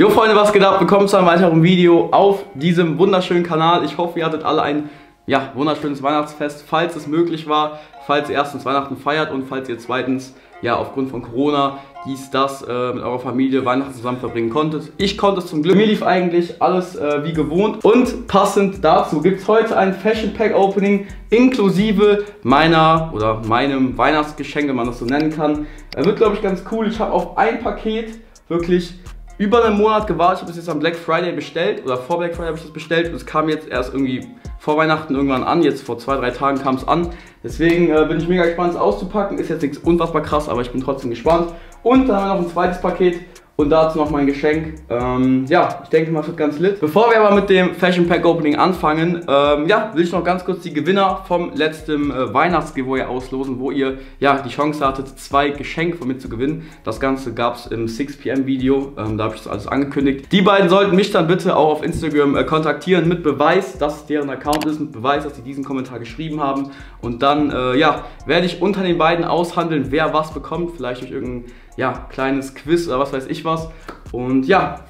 Jo Freunde, was geht ab? Willkommen zu einem weiteren Video auf diesem wunderschönen Kanal. Ich hoffe, ihr hattet alle ein ja, wunderschönes Weihnachtsfest, falls es möglich war, falls ihr erstens Weihnachten feiert und falls ihr zweitens ja aufgrund von Corona dies, das äh, mit eurer Familie Weihnachten zusammen verbringen konntet. Ich konnte es zum Glück. Mir lief eigentlich alles äh, wie gewohnt. Und passend dazu gibt es heute ein Fashion Pack Opening inklusive meiner oder meinem Weihnachtsgeschenk, wenn man das so nennen kann. Er wird, glaube ich, ganz cool. Ich habe auf ein Paket wirklich über einen Monat gewartet. Ich habe es jetzt am Black Friday bestellt oder vor Black Friday habe ich das bestellt und es kam jetzt erst irgendwie vor Weihnachten irgendwann an. Jetzt vor zwei, drei Tagen kam es an. Deswegen äh, bin ich mega gespannt, es auszupacken. Ist jetzt nichts unfassbar krass, aber ich bin trotzdem gespannt. Und dann haben wir noch ein zweites Paket und dazu noch mein Geschenk. Ähm, ja, ich denke mal, es wird ganz lit. Bevor wir aber mit dem Fashion Pack Opening anfangen, ähm, ja, will ich noch ganz kurz die Gewinner vom letzten äh, Weihnachtsgiveaway auslosen, wo ihr ja die Chance hattet, zwei Geschenke von mir zu gewinnen. Das Ganze gab es im 6pm Video, ähm, da habe ich das alles angekündigt. Die beiden sollten mich dann bitte auch auf Instagram äh, kontaktieren mit Beweis, dass es deren Account ist, mit Beweis, dass sie diesen Kommentar geschrieben haben. Und dann, äh, ja, werde ich unter den beiden aushandeln, wer was bekommt. Vielleicht durch irgendein ja, kleines Quiz oder was weiß ich was. Und ja,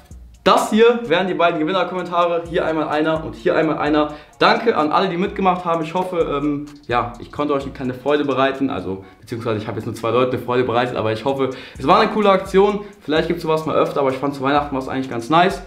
das hier wären die beiden Gewinnerkommentare. Hier einmal einer und hier einmal einer. Danke an alle, die mitgemacht haben. Ich hoffe, ähm, ja, ich konnte euch eine kleine Freude bereiten. Also, beziehungsweise ich habe jetzt nur zwei Leute eine Freude bereitet, aber ich hoffe, es war eine coole Aktion. Vielleicht gibt es sowas mal öfter, aber ich fand zu Weihnachten war es eigentlich ganz nice.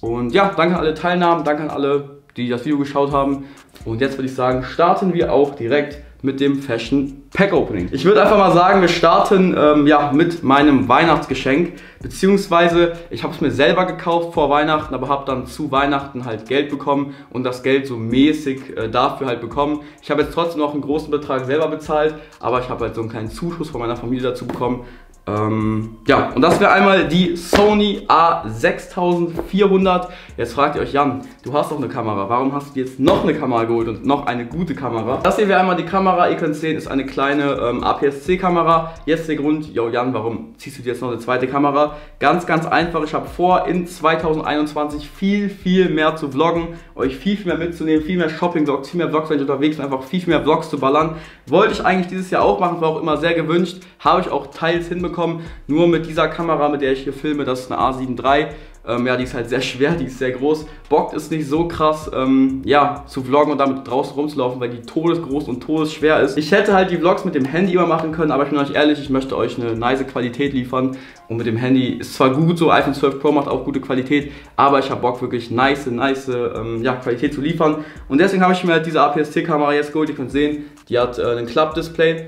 Und ja, danke an alle Teilnahmen, danke an alle, die das Video geschaut haben. Und jetzt würde ich sagen, starten wir auch direkt mit dem Fashion Pack Opening. Ich würde einfach mal sagen, wir starten ähm, ja, mit meinem Weihnachtsgeschenk, beziehungsweise ich habe es mir selber gekauft vor Weihnachten, aber habe dann zu Weihnachten halt Geld bekommen und das Geld so mäßig äh, dafür halt bekommen. Ich habe jetzt trotzdem noch einen großen Betrag selber bezahlt, aber ich habe halt so einen kleinen Zuschuss von meiner Familie dazu bekommen. Ähm, ja, und das wäre einmal die Sony A6400. Jetzt fragt ihr euch, Jan, du hast doch eine Kamera. Warum hast du jetzt noch eine Kamera geholt und noch eine gute Kamera? Das hier wäre einmal die Kamera. Ihr könnt sehen, ist eine kleine ähm, APS-C-Kamera. Jetzt der Grund, yo Jan, warum ziehst du dir jetzt noch eine zweite Kamera? Ganz, ganz einfach. Ich habe vor, in 2021 viel, viel mehr zu vloggen, euch viel, viel mehr mitzunehmen, viel mehr Shopping-Vlogs, viel mehr Vlogs, wenn ich unterwegs bin, einfach viel, viel mehr Vlogs zu ballern. Wollte ich eigentlich dieses Jahr auch machen, war auch immer sehr gewünscht. Habe ich auch teils hinbekommen bekommen. Nur mit dieser Kamera, mit der ich hier filme, das ist eine A7 III. Ähm, ja, die ist halt sehr schwer, die ist sehr groß. Bockt es nicht so krass, ähm, ja, zu vloggen und damit draußen rumzulaufen, weil die todesgroß und todesschwer ist. Ich hätte halt die Vlogs mit dem Handy immer machen können, aber ich bin euch ehrlich, ich möchte euch eine nice Qualität liefern. Und mit dem Handy ist zwar gut so, iPhone 12 Pro macht auch gute Qualität, aber ich habe Bock wirklich nice, nice ähm, ja, Qualität zu liefern. Und deswegen habe ich mir halt diese APS-C-Kamera jetzt geholt. Ihr könnt sehen, die hat äh, einen Klappdisplay.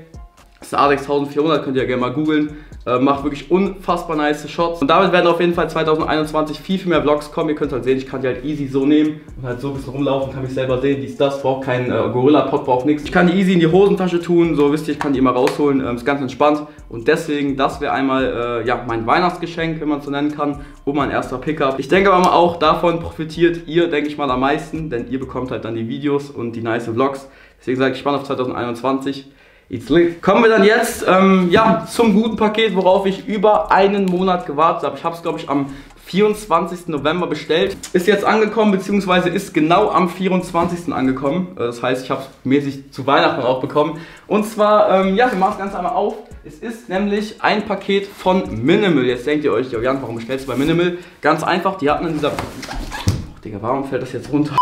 Das ist eine A6400, könnt ihr ja gerne mal googeln. Äh, macht wirklich unfassbar nice Shots. Und damit werden auf jeden Fall 2021 viel, viel mehr Vlogs kommen. Ihr könnt halt sehen, ich kann die halt easy so nehmen und halt so ein bisschen rumlaufen, kann mich selber sehen. Dies, das, braucht kein äh, Gorilla-Pod, braucht nichts. Ich kann die easy in die Hosentasche tun, so wisst ihr, ich kann die immer rausholen. Ähm, ist ganz entspannt. Und deswegen, das wäre einmal äh, ja, mein Weihnachtsgeschenk, wenn man es so nennen kann, und mein erster Pickup. Ich denke aber auch, davon profitiert ihr, denke ich mal, am meisten, denn ihr bekommt halt dann die Videos und die nice Vlogs. Deswegen sage ich gespannt auf 2021. Lit. Kommen wir dann jetzt ähm, ja, zum guten Paket, worauf ich über einen Monat gewartet habe. Ich habe es, glaube ich, am 24. November bestellt. Ist jetzt angekommen, beziehungsweise ist genau am 24. angekommen. Äh, das heißt, ich habe es mäßig zu Weihnachten auch bekommen. Und zwar, ähm, ja, wir machen es ganz einmal auf. Es ist nämlich ein Paket von Minimal. Jetzt denkt ihr euch, Jan, warum bestellst du bei Minimal? Ganz einfach, die hatten in dieser... Ach, Digga, warum fällt das jetzt runter?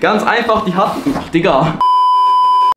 Ganz einfach, die hatten... Ach, Digga.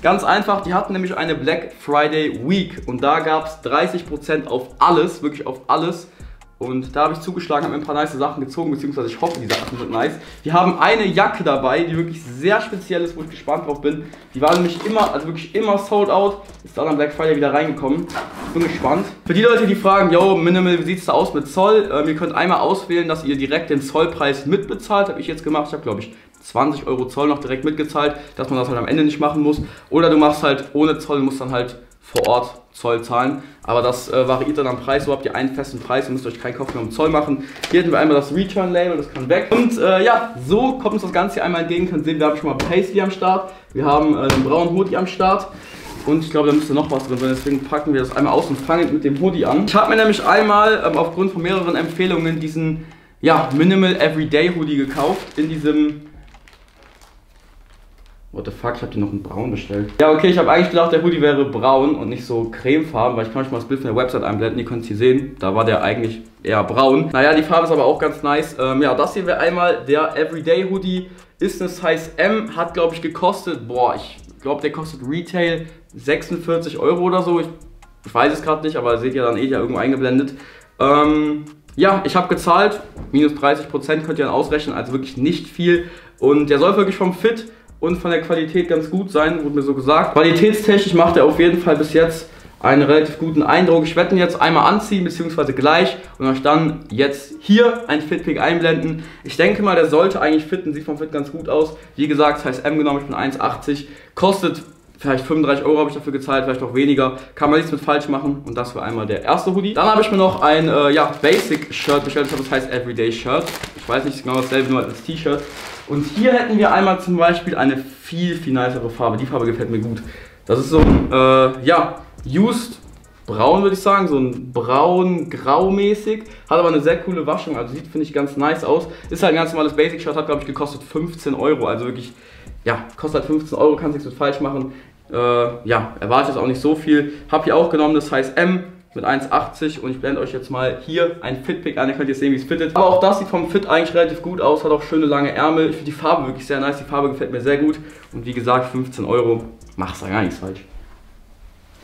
Ganz einfach, die hatten nämlich eine Black Friday Week und da gab es 30% auf alles, wirklich auf alles. Und da habe ich zugeschlagen, habe mir ein paar nice Sachen gezogen, beziehungsweise ich hoffe, die Sachen sind nice. Die haben eine Jacke dabei, die wirklich sehr speziell ist, wo ich gespannt drauf bin. Die war nämlich immer, also wirklich immer sold out. Ist dann am Black Friday wieder reingekommen. Bin gespannt. Für die Leute, die fragen, yo, Minimal, wie sieht es da aus mit Zoll? Ähm, ihr könnt einmal auswählen, dass ihr direkt den Zollpreis mitbezahlt. Habe ich jetzt gemacht. Ich habe, glaube ich, 20 Euro Zoll noch direkt mitgezahlt, dass man das halt am Ende nicht machen muss. Oder du machst halt ohne Zoll, musst dann halt vor Ort Zoll zahlen. Aber das äh, variiert dann am Preis. So habt ihr einen festen Preis. Ihr müsst euch keinen Kopf mehr um Zoll machen. Hier hätten wir einmal das Return-Label, das kann weg. Und äh, ja, so kommt uns das Ganze hier einmal entgegen. Könnt sehen, wir haben schon mal Paisley am Start. Wir haben äh, den braunen Hoodie am Start. Und ich glaube, da müsste noch was drin sein. Deswegen packen wir das einmal aus und fangen mit dem Hoodie an. Ich habe mir nämlich einmal ähm, aufgrund von mehreren Empfehlungen diesen ja, Minimal Everyday Hoodie gekauft. In diesem What the fuck, ich habe dir noch einen braun bestellt. Ja, okay, ich habe eigentlich gedacht, der Hoodie wäre braun und nicht so cremefarben, weil ich kann euch mal das Bild von der Website einblenden, ihr könnt es hier sehen. Da war der eigentlich eher braun. Naja, die Farbe ist aber auch ganz nice. Ähm, ja, das hier wäre einmal der Everyday Hoodie. Ist eine Size M, hat glaube ich gekostet, boah, ich glaube der kostet Retail 46 Euro oder so. Ich, ich weiß es gerade nicht, aber seht ihr dann eh ja irgendwo eingeblendet. Ähm, ja, ich habe gezahlt, minus 30% könnt ihr dann ausrechnen, also wirklich nicht viel. Und der soll wirklich vom Fit und von der Qualität ganz gut sein, wurde mir so gesagt. Qualitätstechnisch macht er auf jeden Fall bis jetzt einen relativ guten Eindruck. Ich werde ihn jetzt einmal anziehen, beziehungsweise gleich und euch dann jetzt hier ein Fitpick einblenden. Ich denke mal, der sollte eigentlich fitten, sieht vom Fit ganz gut aus. Wie gesagt, heißt M genommen, ich bin 1,80, kostet vielleicht 35 Euro habe ich dafür gezahlt, vielleicht auch weniger. Kann man nichts mit falsch machen. Und das war einmal der erste Hoodie. Dann habe ich mir noch ein äh, ja, Basic-Shirt bestellt. Das heißt Everyday Shirt. Ich weiß nicht genau dasselbe, nur als T-Shirt. Und hier hätten wir einmal zum Beispiel eine viel, viel nicere Farbe. Die Farbe gefällt mir gut. Das ist so ein, äh, ja, Used braun, würde ich sagen. So ein braun-grau-mäßig. Hat aber eine sehr coole Waschung. Also sieht, finde ich, ganz nice aus. Ist halt ein ganz normales Basic-Shirt. Hat, glaube ich, gekostet 15 Euro. Also wirklich, ja, kostet halt 15 Euro. Kann nichts mit falsch machen. Äh, ja, erwartet jetzt auch nicht so viel. Hab hier auch genommen, das heißt M mit 1,80 und ich blende euch jetzt mal hier ein Fitpick an, ihr könnt jetzt sehen, wie es fittet. Aber auch das sieht vom Fit eigentlich relativ gut aus, hat auch schöne lange Ärmel. Ich finde die Farbe wirklich sehr nice, die Farbe gefällt mir sehr gut und wie gesagt 15 Euro, machst da gar nichts falsch.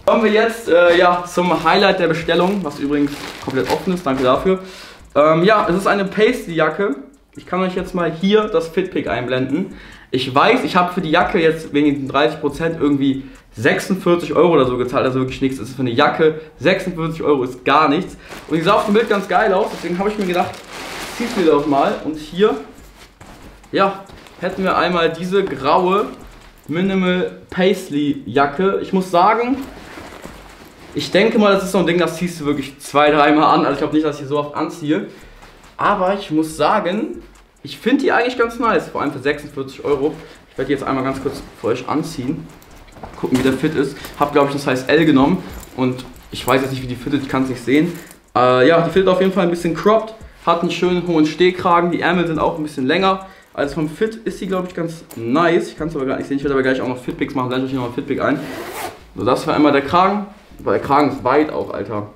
Kommen wir jetzt äh, ja, zum Highlight der Bestellung, was übrigens komplett offen ist, danke dafür. Ähm, ja, es ist eine Pasty-Jacke. Ich kann euch jetzt mal hier das Fitpick einblenden. Ich weiß, ich habe für die Jacke jetzt wegen den 30% irgendwie 46 Euro oder so gezahlt, also wirklich nichts. Das ist für eine Jacke 46 Euro ist gar nichts. Und die sah auf dem Bild ganz geil aus, deswegen habe ich mir gedacht, zieh's mir doch mal. Und hier, ja, hätten wir einmal diese graue Minimal Paisley Jacke. Ich muss sagen, ich denke mal, das ist so ein Ding, das ziehst du wirklich zwei, dreimal an. Also ich glaube nicht, dass ich so oft anziehe. Aber ich muss sagen, ich finde die eigentlich ganz nice, vor allem für 46 Euro. Ich werde die jetzt einmal ganz kurz für euch anziehen gucken, wie der fit ist. Hab, glaube ich, das Size L genommen und ich weiß jetzt nicht, wie die fittet, ich kann es nicht sehen. Äh, ja, die fittet auf jeden Fall ein bisschen cropped, hat einen schönen hohen Stehkragen, die Ärmel sind auch ein bisschen länger. Also vom Fit ist sie, glaube ich, ganz nice. Ich kann es aber gar nicht sehen, ich werde aber gleich auch noch Fitpics machen, blende euch noch ein Fitpic ein. So, das war einmal der Kragen, weil der Kragen ist weit auch, Alter.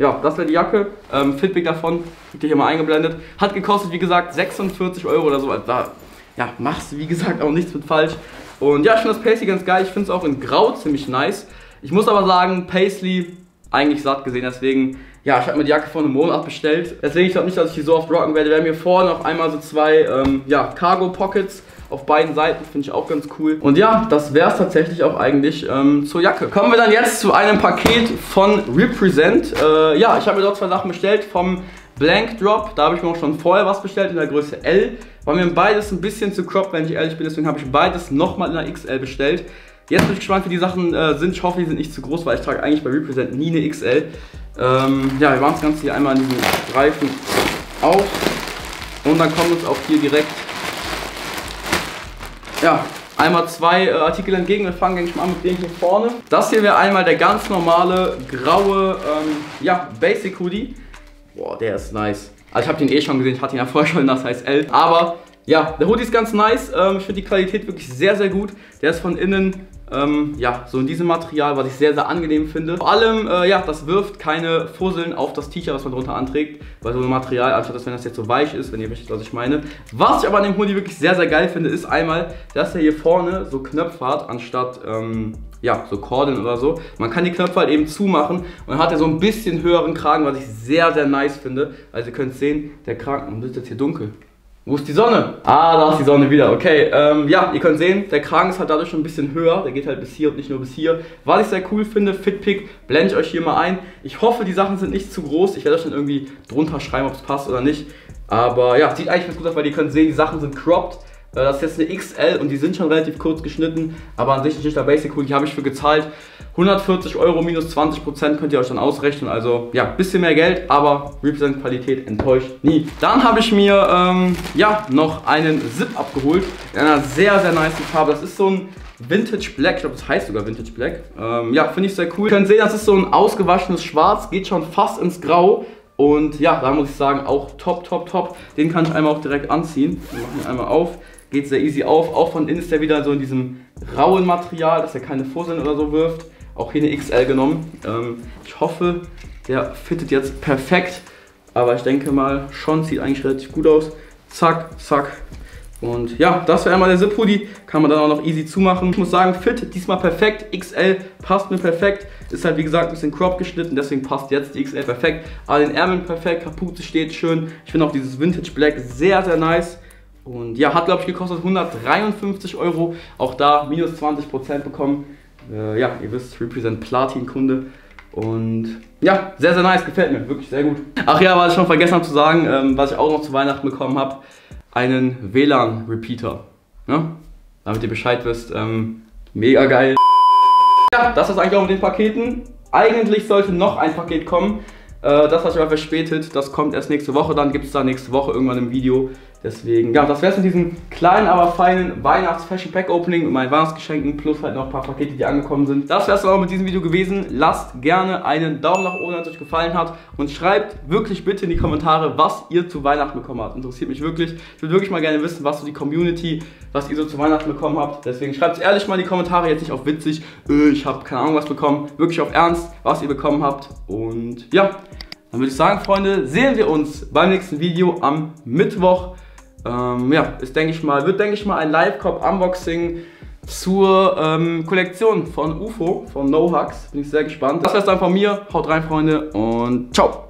Ja, das wäre die Jacke. Ähm, Fitpic davon, habt ihr hier mal eingeblendet. Hat gekostet, wie gesagt, 46 Euro oder so. Also da ja, machst du, wie gesagt, auch nichts mit falsch. Und ja, ich finde das Paisley ganz geil. Ich finde es auch in Grau ziemlich nice. Ich muss aber sagen, Paisley eigentlich satt gesehen. Deswegen, ja, ich habe mir die Jacke vor einem Monat bestellt. Deswegen, ich glaube nicht, dass ich die so oft rocken werde. Wir haben hier vorne noch einmal so zwei, ähm, ja, Cargo Pockets auf beiden Seiten. Finde ich auch ganz cool. Und ja, das wäre es tatsächlich auch eigentlich ähm, zur Jacke. Kommen wir dann jetzt zu einem Paket von Represent. Äh, ja, ich habe mir dort zwei Sachen bestellt vom Blank Drop. Da habe ich mir auch schon vorher was bestellt in der Größe L. War mir beides ein bisschen zu crop, wenn ich ehrlich bin. Deswegen habe ich beides nochmal in der XL bestellt. Jetzt bin ich gespannt, wie die Sachen äh, sind. Ich hoffe, die sind nicht zu groß, weil ich trage eigentlich bei Represent nie eine XL. Ähm, ja, wir machen das Ganze hier einmal in diesen Streifen auf. Und dann kommen uns auch hier direkt ja, einmal zwei äh, Artikel entgegen. Wir fangen denke ich mal an mit dem hier vorne. Das hier wäre einmal der ganz normale graue ähm, ja, Basic Hoodie. Boah, der ist nice. Also ich habe den eh schon gesehen, ich hatte ihn ja vorher schon, das heißt L. Aber ja, der Hoodie ist ganz nice. Ähm, ich finde die Qualität wirklich sehr, sehr gut. Der ist von innen, ähm, ja, so in diesem Material, was ich sehr, sehr angenehm finde. Vor allem, äh, ja, das wirft keine Fusseln auf das T-Shirt, was man drunter anträgt. Weil so ein Material, anstatt dass wenn das jetzt so weich ist, wenn ihr wisst, was ich meine. Was ich aber an dem Hoodie wirklich sehr, sehr geil finde, ist einmal, dass er hier vorne so Knöpfe hat, anstatt, ähm, ja, so Kordeln oder so. Man kann die Knöpfe halt eben zumachen und dann hat er so ein bisschen höheren Kragen, was ich sehr, sehr nice finde. Also ihr könnt sehen, der Kragen, wird jetzt hier dunkel. Wo ist die Sonne? Ah, da ist die Sonne wieder. Okay, ähm, ja, ihr könnt sehen, der Kragen ist halt dadurch schon ein bisschen höher. Der geht halt bis hier und nicht nur bis hier. Was ich sehr cool finde, Fitpick, blende ich euch hier mal ein. Ich hoffe, die Sachen sind nicht zu groß. Ich werde euch dann irgendwie drunter schreiben, ob es passt oder nicht. Aber ja, sieht eigentlich ganz gut aus, weil ihr könnt sehen, die Sachen sind cropped. Äh, das ist jetzt eine XL und die sind schon relativ kurz geschnitten, aber an sich ein Schichter Basic Hoodie habe ich für gezahlt. 140 Euro minus 20% könnt ihr euch dann ausrechnen, also ja, bisschen mehr Geld, aber Represent Qualität enttäuscht nie. Dann habe ich mir, ähm, ja, noch einen Zip abgeholt, in einer sehr, sehr nice Farbe. Das ist so ein Vintage Black, ich glaube, das heißt sogar Vintage Black. Ähm, ja, finde ich sehr cool. Ihr könnt sehen, das ist so ein ausgewaschenes Schwarz, geht schon fast ins Grau Und ja, da muss ich sagen, auch top, top, top. Den kann ich einmal auch direkt anziehen. Wir machen ihn einmal auf. Geht sehr easy auf. Auch von innen ist der wieder so in diesem rauen Material, dass er keine Fusseln oder so wirft. Auch hier eine XL genommen. Ähm, ich hoffe, der fittet jetzt perfekt. Aber ich denke mal, schon sieht eigentlich relativ gut aus. Zack, zack. Und ja, das wäre einmal der Zip-Hoodie. Kann man dann auch noch easy zumachen. Ich muss sagen, fit diesmal perfekt. XL passt mir perfekt. Ist halt wie gesagt ein bisschen crop geschnitten, deswegen passt jetzt die XL perfekt. Aber den Ärmeln perfekt, Kapuze steht schön. Ich finde auch dieses Vintage Black sehr, sehr nice. Und ja, hat glaube ich gekostet 153 Euro. Auch da minus 20% bekommen. Äh, ja, ihr wisst, Represent Platin-Kunde. Und ja, sehr, sehr nice, gefällt mir, wirklich sehr gut. Ach ja, was ich noch vergessen habe zu sagen, ähm, was ich auch noch zu Weihnachten bekommen habe, einen WLAN-Repeater. Ne? Damit ihr Bescheid wisst, ähm, mega geil. Ja, das ist eigentlich auch mit den Paketen. Eigentlich sollte noch ein Paket kommen. Äh, das sich aber verspätet. Das kommt erst nächste Woche. Dann gibt es da nächste Woche irgendwann ein Video. Deswegen, ja, das wäre es mit diesem kleinen, aber feinen Weihnachts-Fashion-Pack-Opening mit meinen Weihnachtsgeschenken plus halt noch ein paar Pakete, die angekommen sind. Das wäre es auch mit diesem Video gewesen. Lasst gerne einen Daumen nach oben, wenn es euch gefallen hat und schreibt wirklich bitte in die Kommentare, was ihr zu Weihnachten bekommen habt. Interessiert mich wirklich. Ich würde wirklich mal gerne wissen, was so die Community, was ihr so zu Weihnachten bekommen habt. Deswegen schreibt ehrlich mal in die Kommentare, jetzt nicht auf witzig, äh, ich habe keine Ahnung was bekommen. Wirklich auf Ernst, was ihr bekommen habt. Und ja, dann würde ich sagen, Freunde, sehen wir uns beim nächsten Video am Mittwoch. Ähm, ja, ist, denke ich mal, wird, denke ich mal, ein Live-Cop-Unboxing zur ähm, Kollektion von UFO, von No Hugs. Bin ich sehr gespannt. Das wär's dann von mir. Haut rein, Freunde, und ciao!